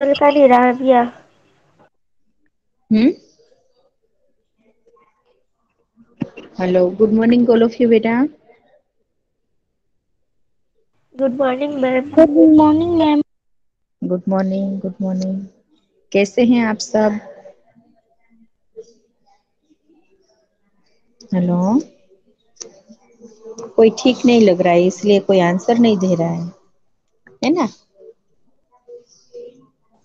Alka Rabia hmm hello good morning all of you बेटा good morning ma'am good morning ma'am good morning good morning कैसे हैं आप सब? Hello कोई ठीक नहीं लग रहा है इसलिए कोई आंसर नहीं दे रहा है। है ना?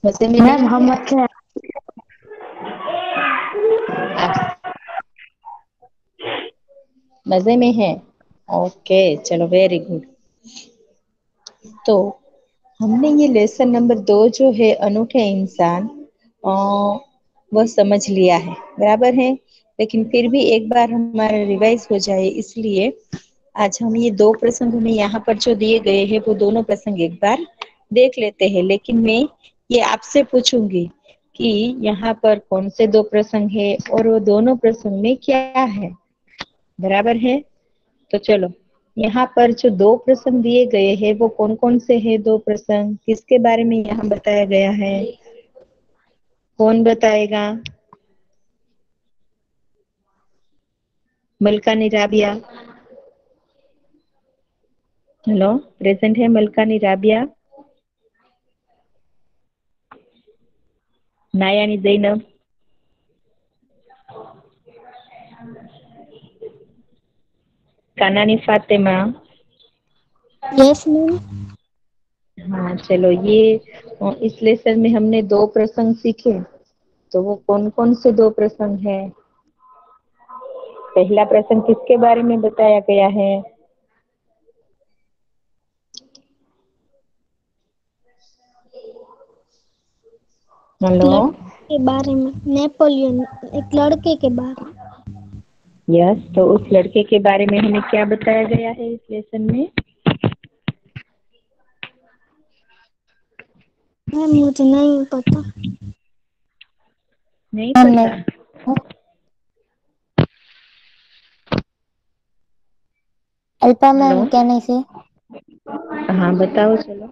मज़े में मैम हम अच्छे हैं। मज़े में है। ओके चलो वेरी गुड तो हमने ये लेसन नंबर दो जो है अनूठे इंसान वह समझ लिया है। बराबर है? लेकिन फिर भी एक बार हमारा रिवाइज हो जाए इसलिए आज हम ये दो प्रसंग हमें यहाँ पर जो दिए गए हैं वो दोनों प्रसंग एक बार देख लेते हैं। लेकिन मैं ये आपसे पूछूँगी कि यहाँ पर कौन से दो प्रसंग है और वो दोनों प्रसंग में क्या है? बराबर है? तो चलो, यहाँ पर जो दो प्रसंग दिए गए हैं, वो कौन कौन से हैं दो प्रसंग? किसके बारे में यहाँ बताया गया है? कौन बताएगा? मलका निराबिया। हेलो, प्रेजेंट है मलका निराबिया। नायानी जैनब कानानी फातिमा यस मैम हाँ चलो ये इस लेसन में हमने दो प्रसंग सीखे तो वो कौन कौन से दो प्रसंग है? पहला प्रसंग किसके बारे में बताया गया है? हेलो? के बारे में नेपोलियन एक लड़के के बारे में। यस तो उस लड़के के बारे में हमें क्या बताया गया है इस लेसन में? मैम मुझे नहीं पता। नहीं पता। Alpa ma'am hello? कहने से? हाँ बताओ चलो।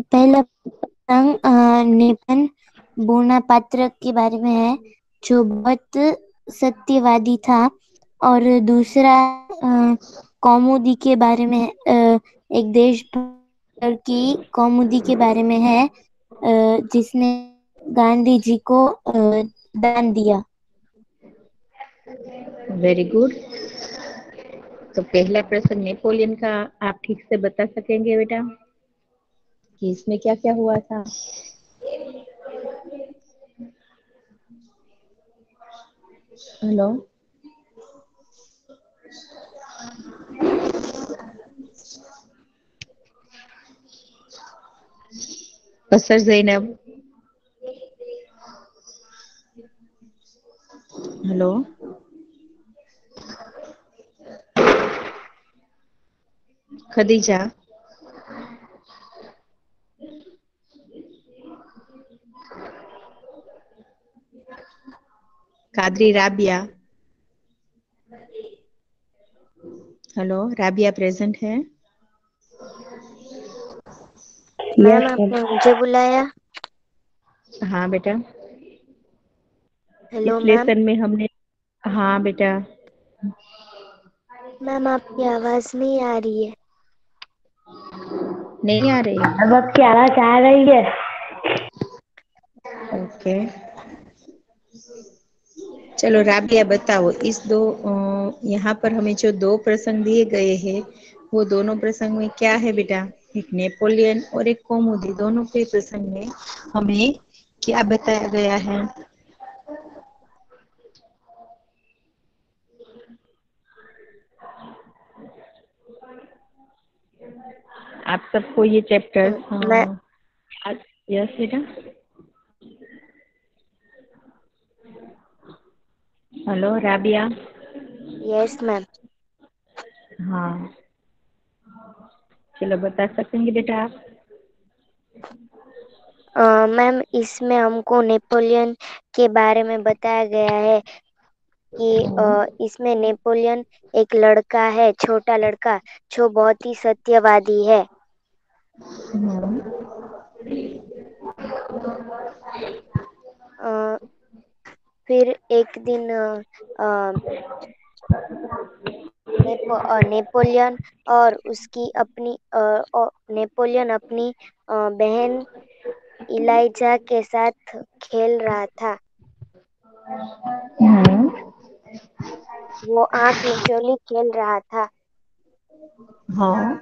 पहला प्रसंग अ, निपन बोना पात्र के बारे में है जो बहुत सत्यवादी था। और दूसरा कौमुदी के बारे में एक देश की कौमुदी के बारे में है जिसने गांधी जी को दान दिया। वेरी गुड तो पहला प्रश्न नेपोलियन का आप ठीक से बता सकेंगे बेटा? कि इसमें क्या क्या हुआ था? हेलो? असर Zainab. Hello? Khadija. Qadri Rabia hello Rabia present है? मैम आपने मुझे बुलाया? हाँ बेटा। हेलो इस लेसन में हमने हाँ बेटा। मैम आपकी आवाज़ नहीं आ रही है। नहीं आ रही। अब आपकी आवाज़ आ रही है। ओके चलो राबिया बताओ इस दो यहाँ पर हमें जो दो प्रसंग दिए गए हैं वो दोनों प्रसंग में क्या है बेटा? एक नेपोलियन और एक कौमुदी दोनों के प्रसंग में हमें क्या बताया गया है? आप सबको ये चैप्टर यस बेटा? हेलो राबिया यस मैम हाँ। चलो बता सकेंगे बेटा आप? मैम इसमें हमको नेपोलियन के बारे में बताया गया है कि अ, इसमें नेपोलियन एक लड़का है छोटा लड़का जो बहुत ही सत्यवादी है। अ फिर एक दिन नेपो नेपोलियन और उसकी अपनी नेपोलियन अपनी बहन इलाइजा के साथ खेल रहा था। वो आँख मिचोली खेल रहा था। हाँ।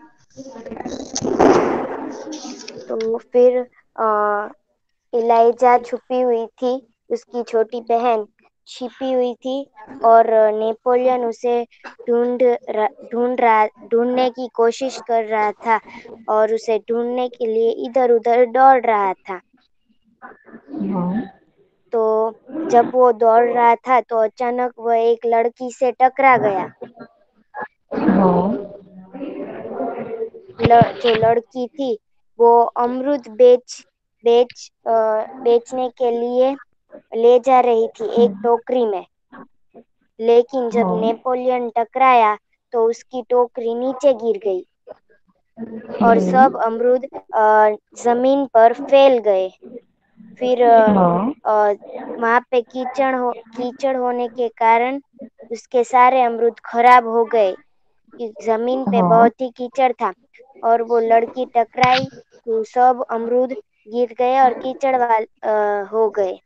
तो फिर अ इलाइजा छुपी हुई थी। उसकी छोटी बहन छिपी हुई थी और नेपोलियन उसे ढूंढ ढूंढ रहा ढूँढने की कोशिश कर रहा था और उसे ढूँढने के लिए इधर उधर दौड़ रहा था। तो जब वो दौड़ रहा था तो अचानक वह एक लड़की से टकरा गया। ल, जो लड़की थी वो अमरुद बेच बेच अ, बेचने के लिए ले जा रही थी एक टोकरी में। लेकिन जब हाँ। नेपोलियन टकराया तो उसकी टोकरी नीचे गिर गई और हम्म। सब अमरुद ज़मीन पर फैल गए। फिर हाँ। वहाँ पे कीचड़ हो कीचड़ होने के कारण उसके सारे अमरुद खराब हो गए। ज़मीन पे हाँ। बहुत ही कीचड़ था और वो लड़की टकराई तो सब अमरूद गिर गए और कीचड़ वाल अ, हो गए।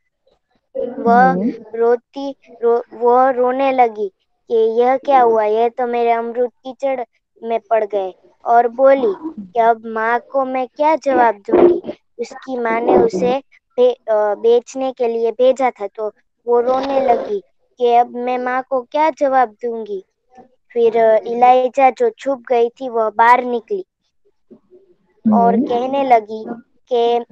वह रोती रो, वह रोने लगी कि यह क्या हुआ? यह तो मेरे अमरूद कीचड़ में पड़ गए। और बोली कि अब माँ को मैं क्या जवाब दूँगी? उसकी माँ ने उसे बे, बेचने के लिए भेजा था तो वो रोने लगी कि अब मैं माँ को क्या जवाब दूँगी? फिर इलाइजा जो छुप गई थी वह बाहर निकली और हम्म। कहने लगी कि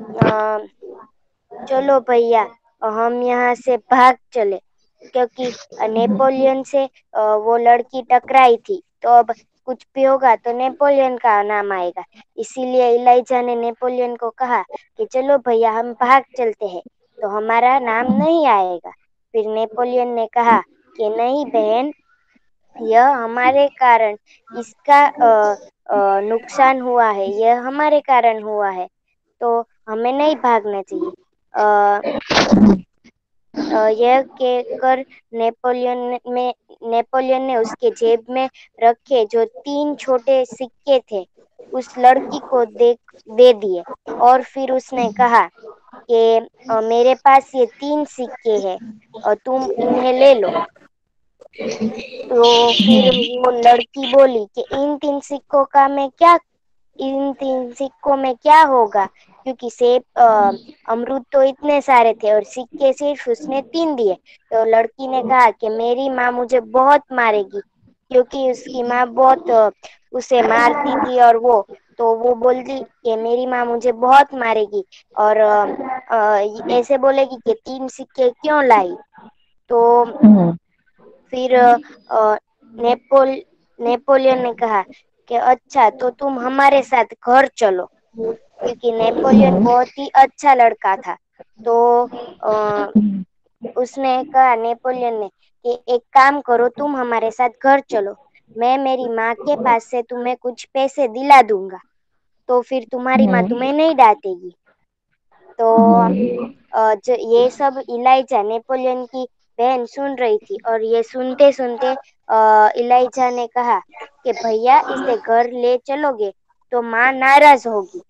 चलो भैया हम यहाँ से भाग चले, क्योंकि नेपोलियन से वो लड़की टकराई थी तो अब कुछ भी होगा तो नेपोलियन का नाम आएगा। इसीलिए इलाइजा ने नेपोलियन को कहा कि चलो भैया, हम भाग चलते हैं तो हमारा नाम नहीं आएगा। फिर नेपोलियन ने कहा कि नहीं बहन, यह हमारे कारण इसका नुकसान हुआ है, यह हमारे कारण हुआ है तो हमें नहीं भागना चाहिए। यह कहकर नेपोलियन में, नेपोलियन ने उसके जेब में रखे जो तीन छोटे सिक्के थे, उस लड़की को दे दे दिए। और फिर उसने कहा कि मेरे पास ये तीन सिक्के हैं और तुम इन्हें ले लो। तो फिर वो लड़की बोली कि इन तीन सिक्कों का मैं क्या, इन तीन सिक्कों में क्या होगा? क्योंकि सेब अमरूद तो इतने सारे थे और सिक्के सिर्फ़ उसने तीन दिए। तो लड़की ने कहा कि मेरी माँ मुझे बहुत मारेगी क्योंकि उसकी माँ बहुत उसे मारती थी और वो तो वो बोलती कि मेरी माँ मुझे बहुत मारेगी और ऐसे बोलेगी कि तीन सिक्के क्यों लाई? तो फिर नेपोल नेपोलियन ने कहा कि अच्छा तो तुम हमारे साथ घर चलो। क्योंकि नेपोलियन बहुत ही अच्छा लड़का था। तो आ, उसने कहा नेपोलियन ने कि एक काम करो तुम हमारे साथ घर चलो। मैं मेरी माँ के पास से तुम्हें कुछ पैसे दिला दूँगा। तो फिर तुम्हारी माँ तुम्हें नहीं डांटेगी। तो जो ये सब इलाइजा नेपोलियन की बहन सुन रही थी और ये सुनते सुनते इलाइजा ने कहा कि भैया इसे घर ले चलोगे तो माँ नाराज़ होगी।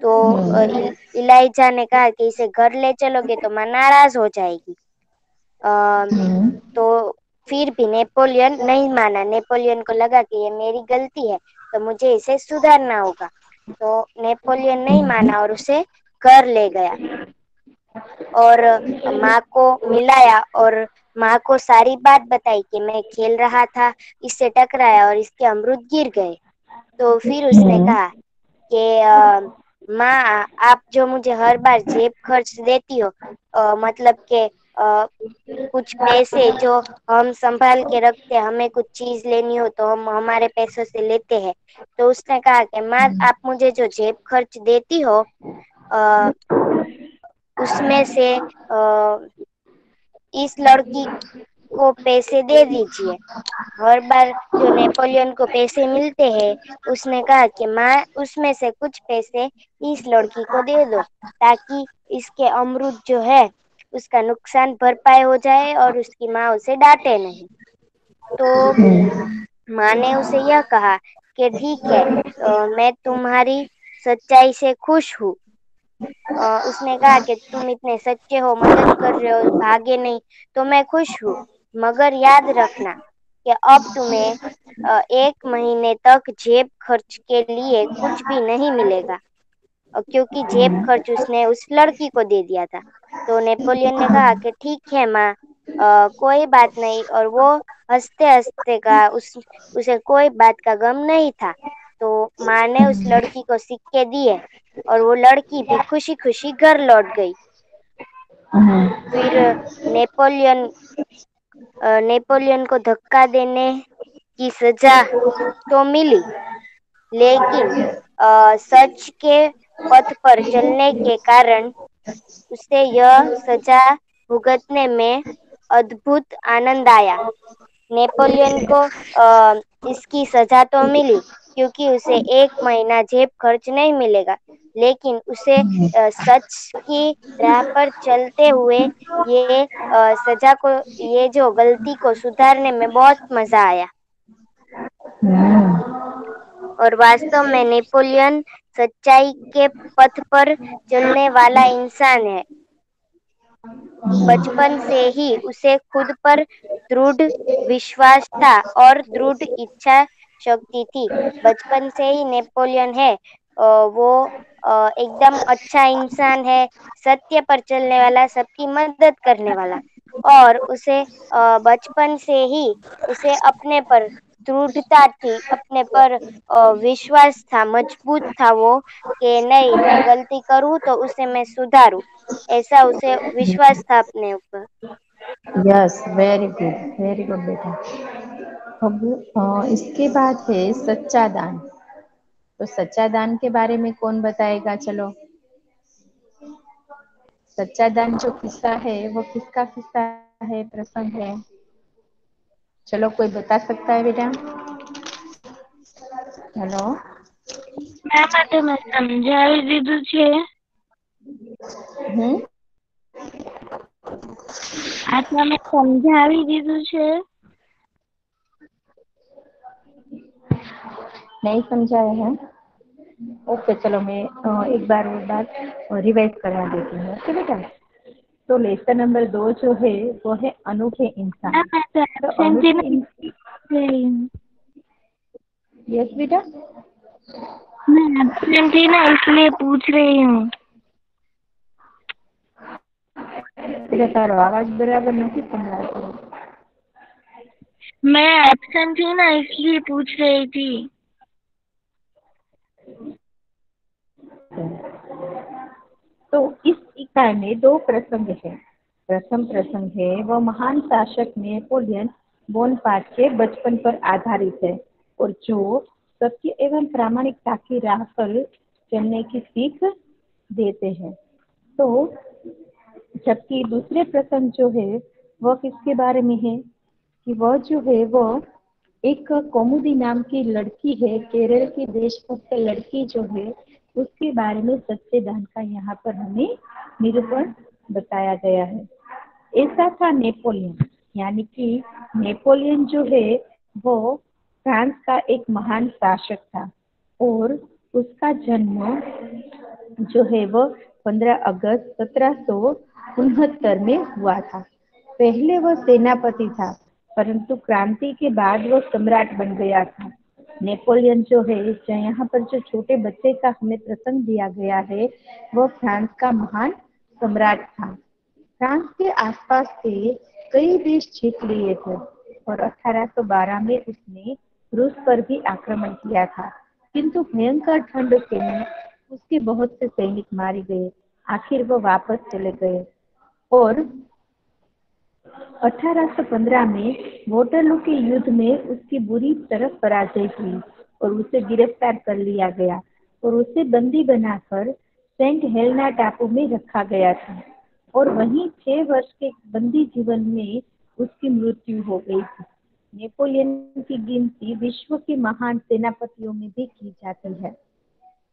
तो इलाइजा ने कहा कि इसे घर ले चलोगे तो माँ नाराज़ हो जाएगी। आ, तो फिर भी नेपोलियन नहीं माना। नेपोलियन को लगा कि ये मेरी गलती है तो मुझे इसे सुधारना होगा। तो नेपोलियन नहीं माना और उसे घर ले गया। और माँ को मिलाया और माँ को सारी बात बताई कि मैं खेल रहा था इससे टकराया और इसके अमरुद गिर गए। तो फिर उसने कहा कि माँ आप जो मुझे हर बार जेब खर्च देती हो आ, मतलब के आ, कुछ पैसे जो हम संभाल के रखते हमें कुछ चीज़ लेनी हो तो हम हमारे पैसों से लेते हैं तो उसने कहा कि माँ आप मुझे जो जेब खर्च देती हो उसमें से आ, इस लड़की को पैसे दे दीजिए। हर बार जो नेपोलियन को पैसे मिलते हैं उसने कहा कि माँ उसमें से कुछ पैसे इस लड़की को दे दो ताकि इसके अमृत जो है उसका नुकसान भरपाई हो जाए और उसकी माँ उसे डांटे नहीं। तो माँ ने उसे यह कहा कि ठीक है आ, मैं तुम्हारी सच्चाई से खुश हूँ। उसने कहा कि तुम इतने सच्चे हो मदद कर रहे हो भागे नहीं तो मैं खुश हूँ। मगर याद रखना कि अब तुम्हें एक महीने तक जेब खर्च के लिए कुछ भी नहीं मिलेगा। क्योंकि जेब खर्च उसने उस लड़की को दे दिया था। तो नेपोलियन ने कहा कि ठीक है माँ कोई बात नहीं। और वो हँसते हँसते का उस उसे कोई बात का गम नहीं था। तो माँ ने उस लड़की को सिक्के दिए और वो लड़की भी खुशी खुशी घर लौट गई। फिर नेपोलियन नेपोलियन को धक्का देने की सजा तो मिली। लेकिन सच के पथ पर चलने के कारण उसे यह सजा भुगतने में अद्भुत आनंद आया। नेपोलियन को आ, इसकी सजा तो मिली। क्योंकि उसे एक महीना जेब खर्च नहीं मिलेगा। लेकिन उसे सच की राह पर चलते हुए ये सजा को, ये जो गलती को सुधारने में बहुत मज़ा आया। और वास्तव में नेपोलियन सच्चाई के पथ पर चलने वाला इंसान है। बचपन से ही उसे खुद पर दृढ़ विश्वास था और दृढ़ इच्छा शक्ति थी। बचपन से ही नेपोलियन है वो एकदम अच्छा इंसान है, सत्य पर चलने वाला, सबकी मदद करने वाला। और उसे बचपन से ही उसे अपने पर दृढ़ता थी, अपने पर विश्वास था, मज़बूत था वो कि नहीं, मैं गलती करूँ तो उसे मैं सुधारू। ऐसा उसे विश्वास था अपने ऊपर। Yes very good very good बेटा। अब इसके बाद है सच्चा दान तो सच्चा दान के बारे में कौन बताएगा चलो सच्चा दान जो किस्सा है वो किसका किस्सा है प्रसंग है चलो कोई बता सकता है बेटा હેલો મેં માટે મેં સમજાવી દીધું છે હમ આ તમે સમજાવી દીધું છે नहीं समझाया है ओके चलो मैं एक बार एक बार रिवाइज करवा देती हूँ ओके बेटा तो लेसन नंबर दो जो है वो है अनूठे इंसान तो अनूठे यस बेटा मैं एबसेंट थी ना इसलिए पूछ रही हूँ તારો અવાજ બરાબર નથી સંભળાતો मैं एबसेंट थी ना इसलिए पूछ रही थी तो इस इकाई में दो प्रसंग है। प्रथम प्रसंग है, वह महान शासक नेपोलियन बोनपार्ट के बचपन पर आधारित है और जो सत्य एवं प्रामाणिकता की राह पर चलने की सीख देते हैं। तो जबकि दूसरे प्रसंग जो है, वह किसके बारे में है? कि वह जो है, वह एक कौमुदी नाम की लड़की है, केरल की देशभक्त लड़की जो है, उसके बारे में सच्चे दान का यहाँ पर हमें निरूपण बताया गया है। ऐसा था नेपोलियन, यानी कि नेपोलियन जो है, वो फ्रांस का एक महान शासक था और उसका जन्म जो है, वो 15 अगस्त सत्रह में हुआ था। पहले वह सेनापति था परंतु क्रांति के बाद वो सम्राट बन गया था। नेपोलियन जो है यहाँ पर जो छोटे बच्चे का हमें प्रसंग दिया गया है, वो फ्रांस का महान सम्राट था। फ्रांस के आसपास से कई देश जीत लिए थे और 1812 में उसने रूस पर भी आक्रमण किया था। किंतु भयंकर ठंड के से उसके बहुत से सैनिक मारे गए। आखिर वो वापस चले गए और 1815 में वोटरलू के युद्ध में उसकी बुरी तरह पराजय हुई और उसे गिरफ़्तार कर लिया गया और उसे बंदी बनाकर सेंट हेलना टापू में रखा गया था और वहीं छह वर्ष के बंदी जीवन में उसकी मृत्यु हो गई थी। नेपोलियन की गिनती विश्व के महान सेनापतियों में भी की जाती है।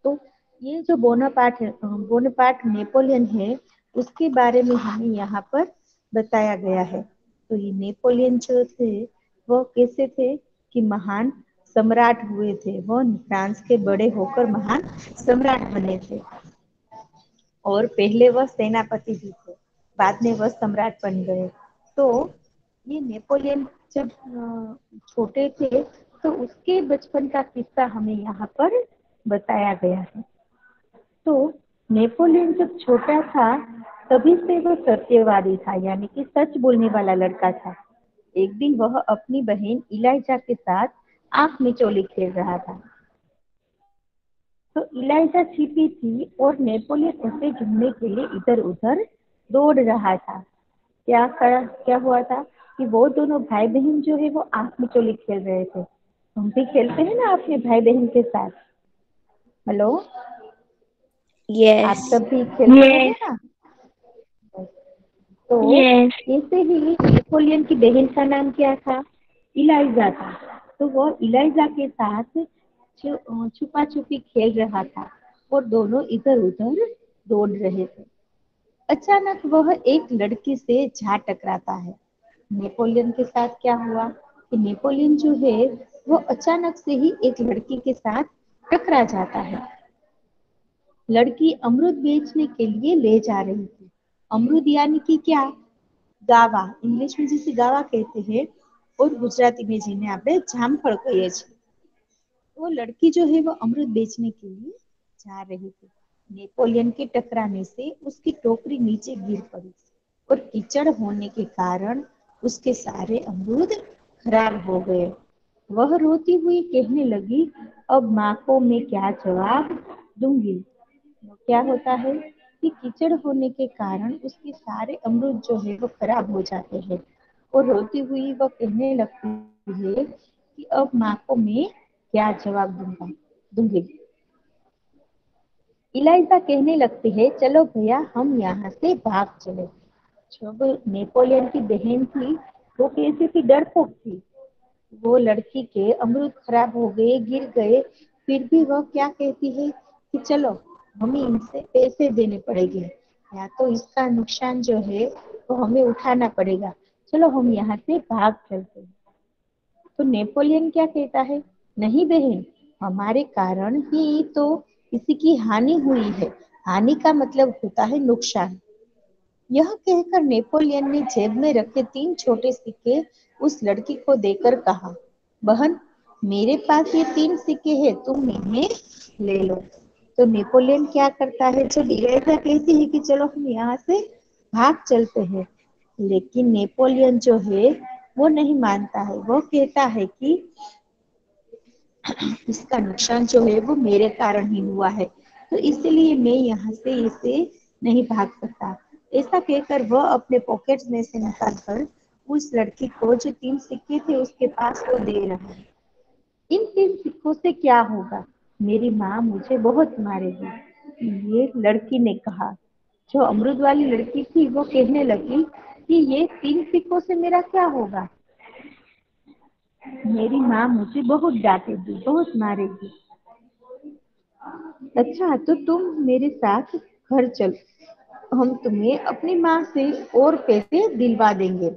तो ये जो बोनापार्ट बोनापार्ट नेपोलियन है, उसके बारे में हमें यहाँ पर बताया गया है। तो ये नेपोलियन जो थे, वो कैसे थे कि महान सम्राट हुए थे। वो फ्रांस के बड़े होकर महान सम्राट बने थे। और पहले वह सेनापति भी थे। बाद में वह सम्राट बन गए। तो ये नेपोलियन जब छोटे थे तो उसके बचपन का किस्सा हमें यहाँ पर बताया गया है। तो नेपोलियन जब छोटा था तभी से वह सत्यवादी था यानी कि सच बोलने वाला लड़का था। एक दिन वह अपनी बहन इलाइजा के साथ आँख में चोली खेल रहा था। तो इलाइजा छिपी थी और नेपोलियन उसे ढूँढने के लिए इधर उधर दौड़ रहा था। क्या कर, क्या हुआ था कि वो दोनों भाई बहन जो है वो आँख में चोली खेल रहे थे। हम भी खेलते हैं ना अपने भाई बहन के साथ। हेलो? Yes. आप सब भी खेलते yes. हैं ना? तो yes. ऐसे ही नेपोलियन की बहन का नाम क्या था? इलाइजा था। तो वो इलाइजा के साथ छुपा छुपी खेल रहा था और दोनों इधर उधर दौड़ रहे थे। अचानक वह एक लड़की से जा टकराता है। नेपोलियन के साथ क्या हुआ कि नेपोलियन जो है वो अचानक से ही एक लड़की के साथ टकरा जाता है। लड़की अमरुद बेचने के लिए ले जा रही थी। अमरुद यानी कि क्या? गावा। इंग्लिश में जिसे गावा कहते हैं, और गुजराती में जिन्हें आप जामफल कहिए वो लड़की जो है, वो अमरुद बेचने के लिए जा रही थी। नेपोलियन के टकराने से उसकी टोकरी नीचे गिर पड़ी और कीचड़ होने के कारण उसके सारे अमरूद खराब हो गए। वह रोती हुई कहने लगी, अब माँ को मैं क्या जवाब दूँगी? क्या होता है? कि कीचड़ होने के कारण उसके सारे अमरूद जो है वो खराब हो जाते हैं और रोती हुई वह कहने लगती है कि अब माँ को मैं क्या जवाब दूँगा? दूँगी। इलाइजा कहने लगती है, चलो भैया, हम यहाँ से भाग चले। जब नेपोलियन की बहन थी, वो कैसी थी डरपोक थी? वो लड़की के अमृत खराब हो गए, गिर गए, फिर भी वह क्या कहती है कि, चलो हमें इनसे पैसे देने पड़ेंगे। या तो इसका नुकसान जो है, वो हमें उठाना पड़ेगा। चलो हम यहाँ से भाग चलते हैं। तो नेपोलियन क्या कहता है? नहीं बहन, हमारे कारण ही तो किसी की हानि हुई है। हानि का मतलब होता है नुकसान। यह कहकर नेपोलियन ने जेब में रखे तीन छोटे सिक्के उस लड़की को देकर कहा, बहन, मेरे पास ये तीन सिक्के हैं, तुम इन्हें ले लो। तो नेपोलियन क्या करता है? जब इलेजा कहती है कि चलो हम यहाँ से भाग चलते हैं। लेकिन नेपोलियन जो है, वो नहीं मानता है। वो कहता है कि इसका नुकसान जो है, वो मेरे कारण ही हुआ है। तो इसलिए मैं यहाँ से इसे नहीं भाग सकता। ऐसा कहकर वह अपने पॉकेट में से निकाल कर उस लड़की को, जो तीन सिक्के थे, उसके पास वो दे रहा है। इन तीन सिक्कों से क्या होगा? मेरी माँ मुझे बहुत मारेगी। ये लड़की ने कहा। जो अमरुद वाली लड़की थी, वो कहने लगी कि ये तीन सिक्कों से मेरा क्या होगा? मेरी माँ मुझे बहुत डांटेगी, बहुत मारेगी। अच्छा तो तुम मेरे साथ घर चल। हम तुम्हें अपनी माँ से और पैसे दिलवा देंगे।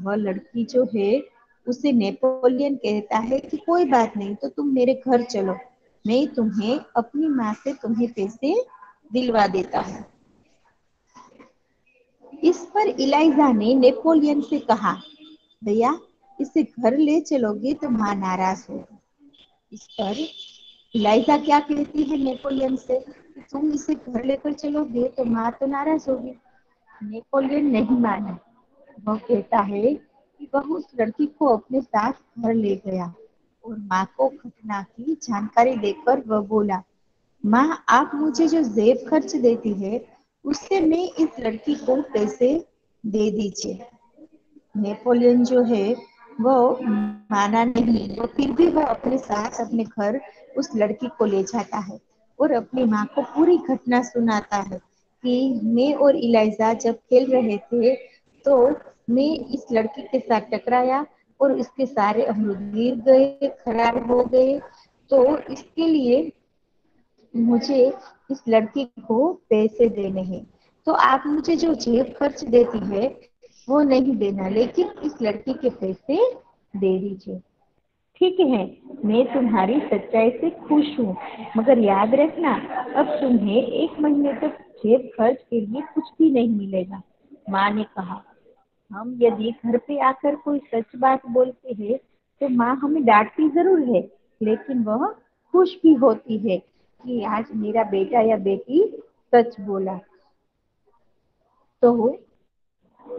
वह लड़की जो है, उसे नेपोलियन कहता है कि कोई बात नहीं तो तुम मेरे घर चलो। मैं तुम्हें अपनी माँ से तुम्हें पैसे दिलवा देता हूँ। इस पर इलाइजा ने नेपोलियन से कहा, भैया, इसे घर ले चलोगे तो माँ नाराज़ होगी। इस पर इलाइजा क्या कहती है नेपोलियन से तुम इसे घर लेकर चलोगे तो माँ तो नाराज़ होगी? नेपोलियन नहीं माना। वह कहता है कि वह उस लड़की को अपने साथ घर ले गया। और माँ को घटना की जानकारी देकर वह बोला, माँ, आप मुझे जो जेब खर्च देती है, उससे मैं इस लड़की को पैसे दे दीजिए। नेपोलियन जो है वो माना नहीं वो फिर भी वह अपने साथ अपने घर उस लड़की को ले जाता है और अपनी माँ को पूरी घटना सुनाता है कि मैं और इलाइजा जब खेल रहे थे तो मैं इस लड़की के साथ टकराया और इसके सारे अमरूद गिर गए, खराब हो गए। तो इसके लिए मुझे इस लड़की को पैसे देने हैं। तो आप मुझे जो जेब खर्च देती है, वो नहीं देना, लेकिन इस लड़की के पैसे दे दीजिए। ठीक है, मैं तुम्हारी सच्चाई से खुश हूँ, मगर याद रखना, अब तुम्हें एक महीने तक जेब खर्च के लिए कुछ भी नहीं मिलेगा, माँ ने कहा। हम यदि घर पे आकर कोई सच बात बोलते हैं तो माँ हमें डांटती ज़रूर है, लेकिन वह खुश भी होती है कि आज मेरा बेटा या बेटी सच बोला। तो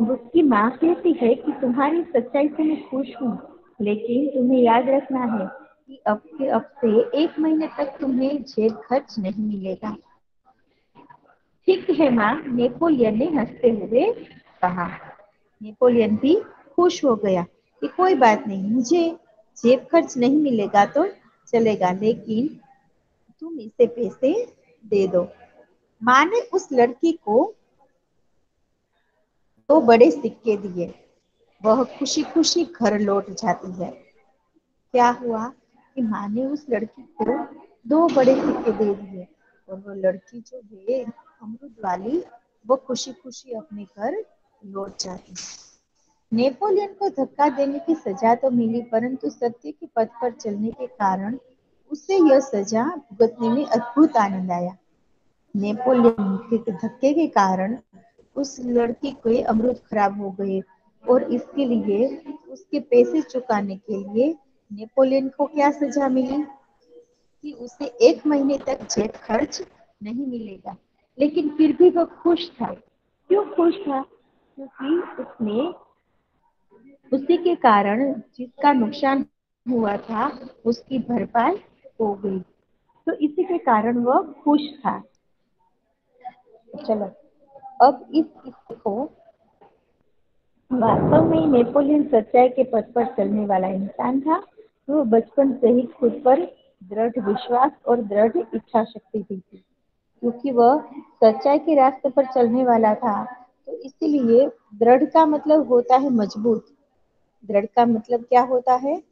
उसकी माँ कहती है कि तुम्हारी सच्चाई से मैं खुश हूँ, लेकिन तुम्हें याद रखना है कि अब के अब से एक महीने तक तुम्हें जेब खर्च नहीं मिलेगा। ठीक है माँ नेपोलियन ने हँसते हुए कहा। नेपोलियन भी खुश हो गया कि कोई बात नहीं, मुझे जेब खर्च नहीं मिलेगा तो चलेगा, लेकिन तुम इसे पैसे दे दो। माँ ने उस लड़की को दो बड़े सिक्के दिए। वह खुशी खुशी घर लौट जाती है। क्या हुआ कि माँ ने उस लड़की को दो बड़े सिक्के दे दिए और वो लड़की जो है अमरुद वाली, वो खुशी खुशी अपने घर लौट जाती नेपोलियन को धक्का देने की सजा तो मिली, परंतु सत्य के पथ पर चलने के कारण उसे यह सजा भुगतने में अद्भुत आनंद आया। नेपोलियन के धक्के के कारण उस लड़की के अमरुद खराब हो गए और इसके लिए, उसके पैसे चुकाने के लिए नेपोलियन को क्या सजा मिली? कि उसे एक महीने तक जेब खर्च नहीं मिलेगा। लेकिन फिर भी वह खुश था। क्यों खुश था? क्योंकि उसने, उसी के कारण जिसका नुकसान हुआ था, उसकी भरपाई हो गई। तो इसी के कारण वह खुश था। चलो, अब इस किस्से को वास्तव में नेपोलियन सच्चाई के पथ पर चलने वाला इंसान था। वो तो बचपन से ही खुद पर दृढ़ विश्वास और दृढ़ इच्छा शक्ति थी। क्योंकि वह सच्चाई के रास्ते पर चलने वाला था तो इसीलिए दृढ़ का मतलब होता है मज़बूत। दृढ़ का मतलब क्या होता है?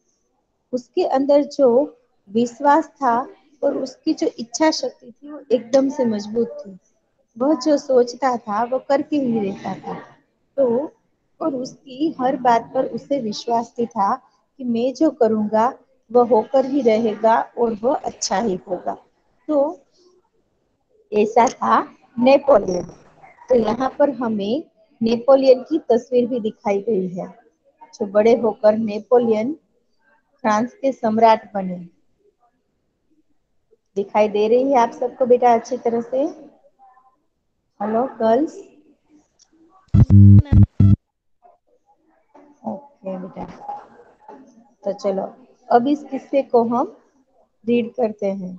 उसके अंदर जो विश्वास था और उसकी जो इच्छा शक्ति थी, वो एकदम से मज़बूत थी। वह जो सोचता था वो करके ही रहता था। तो और उसकी हर बात पर उसे विश्वास भी था कि मैं जो करूँगा, वह होकर ही रहेगा और वह अच्छा ही होगा। तो ऐसा था नेपोलियन। तो यहाँ पर हमें नेपोलियन की तस्वीर भी दिखाई गई है, जो बड़े होकर नेपोलियन फ्रांस के सम्राट बने। दिखाई दे रही है आप सबको बेटा अच्छी तरह से? हेलो गर्ल्स ओके बेटा। तो चलो, अब इस किस्से को हम रीड करते हैं।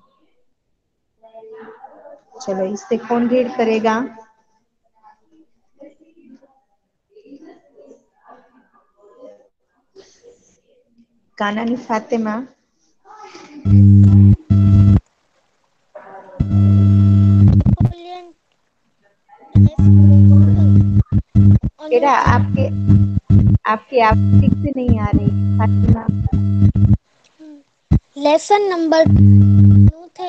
चलो, इससे कौन रीड करेगा? कानानी फातिमा बेटा आपके आपकी आप ठीक से नहीं आ रही फातिमा लेसन नंबर थे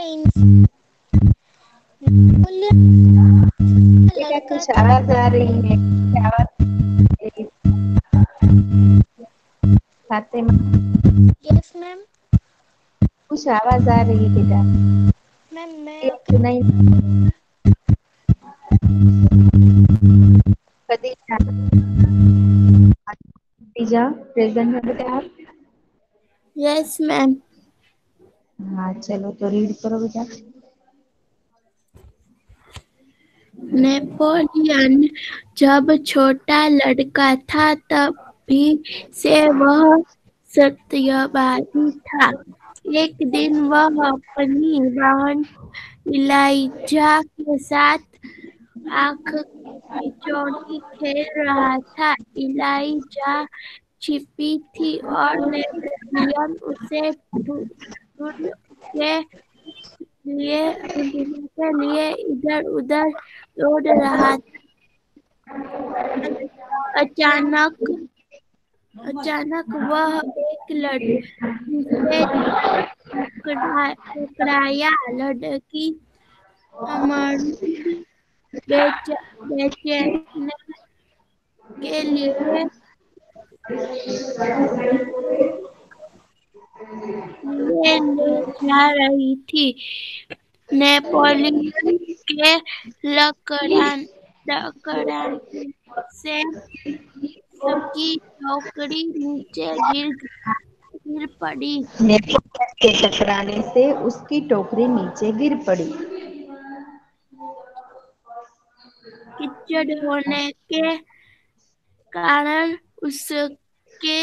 बेटा कुछ आवाज़ आ रही है? आवाज़ फातिमा यस मैम कुछ आवाज़ आ रही है बेटा मैम मैं सुनाई खदीजा प्रेजेंट में बेटा आप? यस मैम हाँ चलो तो रीड करो बेटा। नेपोलियन जब छोटा लड़का था तब भी से वह सत्यवादी था। एक दिन वह अपनी बहन इलाइजा के साथ आँख खिचौनी खेल रहा था। इलाइजा छिपी थी और नेपोलियन उसे के लिए के लिए इधर उधर दौड़ रहा था। अचानक अचानक वह एक लड़की से टकरा- टकराया लड़की बेचने के लिए। जा रही थी। नेपोलियन के लकड़ान लकड़ाने से उसकी टोकरी नीचे गिर गिर पड़ी। नेपोलियन के टकराने से उसकी टोकरी नीचे गिर पड़ी। कीचड़ होने के कारण उसके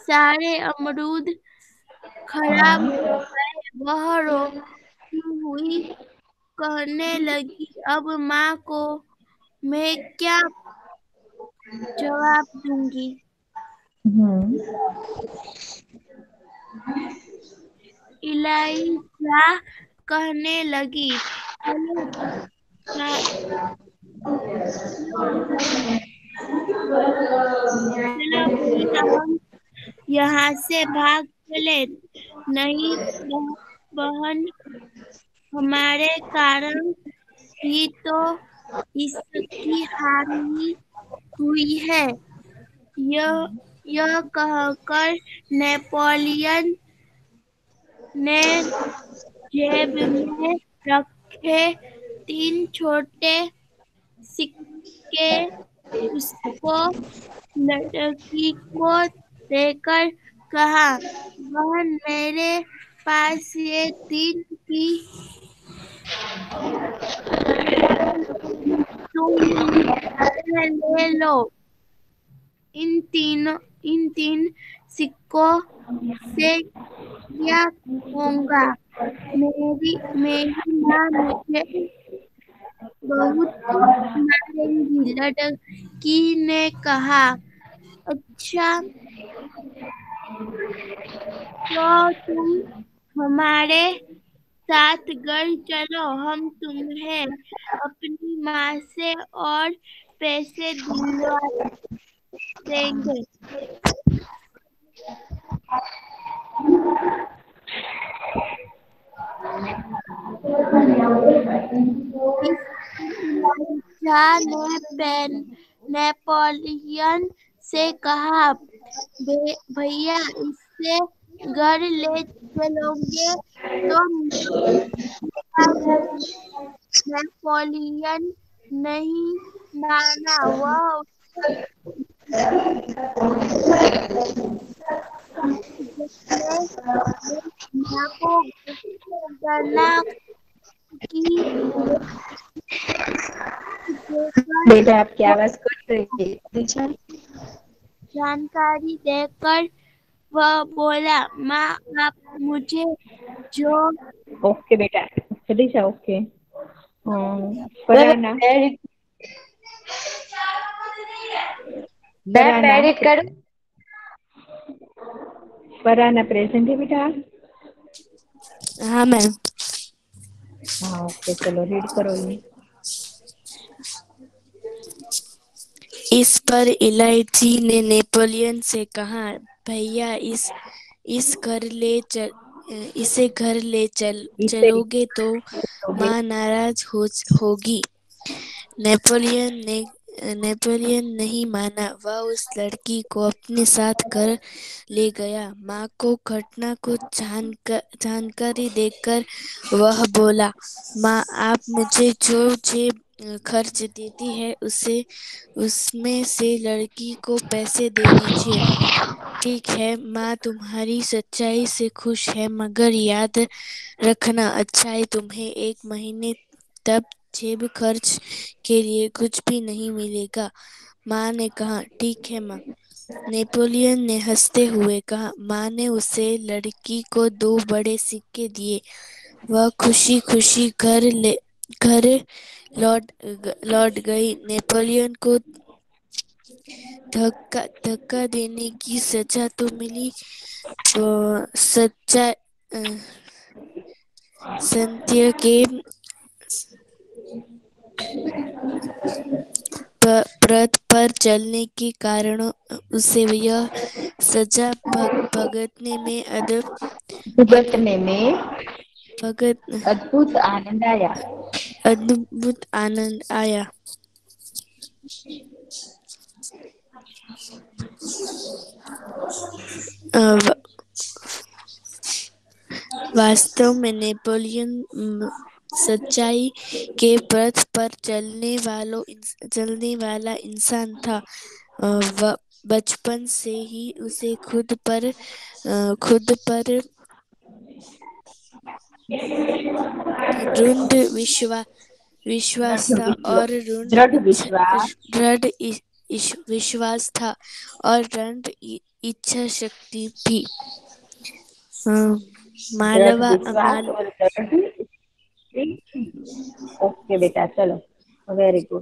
सारे अमरूद खराब हो गए। वह रोती हुई कहने लगी अब माँ को मैं क्या जवाब दूँगी। हम्म। इलाइजा कहने लगी हम यहाँ से भाग चले। नहीं बहन हमारे कारण ही तो इसकी हानि हुई है। यह यह कहकर नेपोलियन ने जेब में रखे तीन छोटे सिक्के उसको लड़की को देकर कहा, वह मेरे पास ये तीन की ले लो इन तीनों इन तीन सिक्कों से क्या होगा मेरी मेरी माँ मुझे बहुत मारेंगी लड़की ने कहा अच्छा तो तुम हमारे साथ घर चलो हम तुम्हें अपनी माँ से और पैसे दिलवा देंगे। ने पेन, नेपोलियन से कहा भैया, इससे घर ले चलोगे तो नेपोलियन नहीं माना वह। को गला बेटा आपकी आवाज़ कट रही है। जानकारी देकर वह बोला माँ आप मुझे जो ओके बेटा। ओके फरहाना एडिट करूँ? फरहाना प्रेजेंट है बेटा? हाँ मैम हाँ ओके चलो रीड करो ये। इस पर इलायची ने नेपोलियन से कहा भैया इस इस घर ले चल इसे घर ले चल चलोगे तो माँ नाराज़ हो होगी। नेपोलियन ने नेपोलियन नहीं माना। वह उस लड़की को अपने साथ घर ले गया। माँ को घटना को जानकर देकर वह बोला माँ आप मुझे जो जेब खर्च देती है, उसे, उसमें से लड़की को पैसे दे दीजिए। ठीक है, माँ तुम्हारी सच्चाई से खुश है, मगर याद रखना, अच्छाई तुम्हें एक महीने तक जेब खर्च के लिए कुछ भी नहीं मिलेगा। माँ ने कहा, ठीक है माँ। नेपोलियन ने हँसते हुए कहा, माँ ने उसे लड़की को दो बड़े सिक्के दिए। वह खुशी खुशी घर ले घर लौट लौट गई। नेपोलियन को धक्का धक्का देने की सजा तो मिली। तो सच्चा सत्य के प- पद पर चलने के कारण, उसे यह सजा भगतने में अदब भुगतने में भगत अद्भुत आनंद आया। अद्भुत आनंद आया। वास्तव में नेपोलियन सच्चाई के पथ पर चलने वालों चलने वाला इंसान था। वह बचपन से ही उसे खुद पर खुद पर दृढ़ विश्वा विश्वास था और दृढ़ विश्वास दृढ़ विश्वास था और दृढ़ इच्छा शक्ति भी मालवा ओके बेटा चलो वेरी गुड